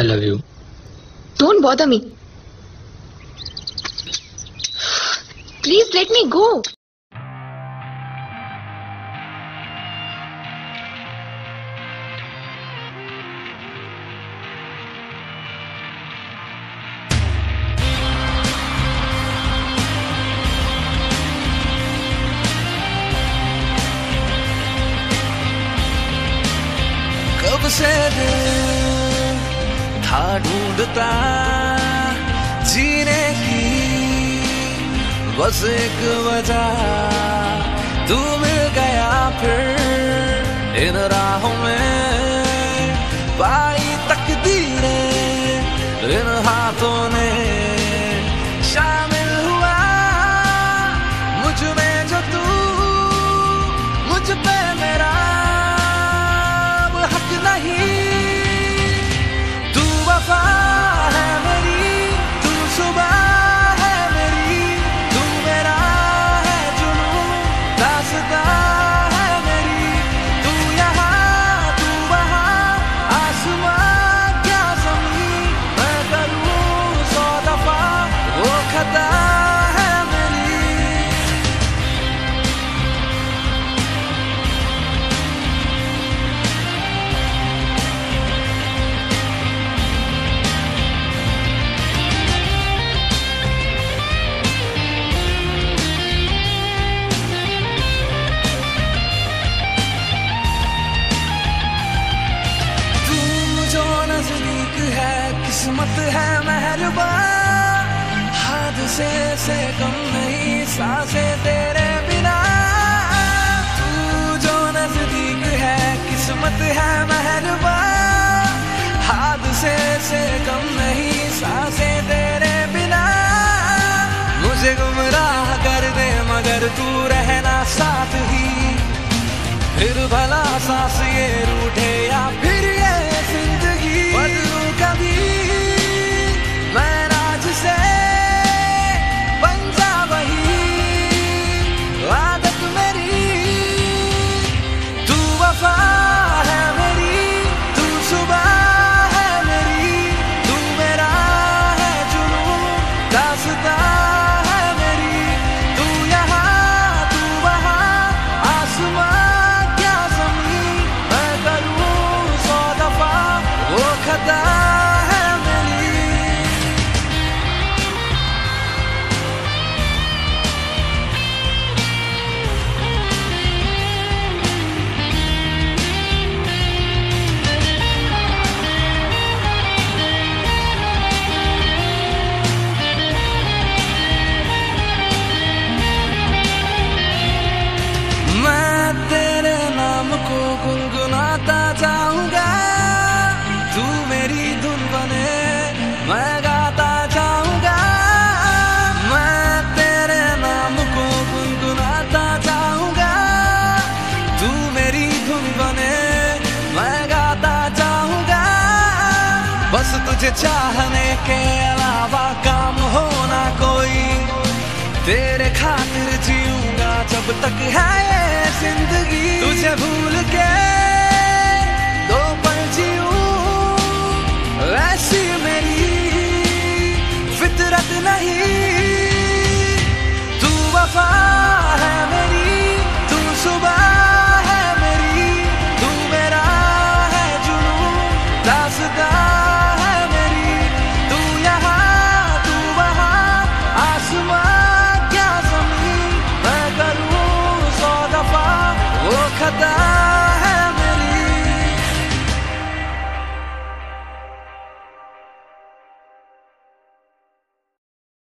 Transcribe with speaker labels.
Speaker 1: I love you.
Speaker 2: Don't bother me. Please let me go.
Speaker 3: Copacetic ढूंढता। जीने की बस एक वजह। तू मिल गया फिर इन राहों में। पाई तकदीरें इन हाथों ने है मेहरबा हाथ से कम नहीं, सासे तेरे बिना। तू जो नज़दीक है, किस्मत है मेहरबा हाथ से कम नहीं, सासे तेरे बिना। मुझे गुमराह कर दे, मगर तू रहना साथ ही। फिर भला सास ये रूट तुझे चाहने के अलावा काम होना कोई। तेरे खातिर जीऊँगा जब तक है ये ज़िंदगी। तुझे भूल के दो पल जीऊं ऐसी मेरी फितरत नहीं। तू वफा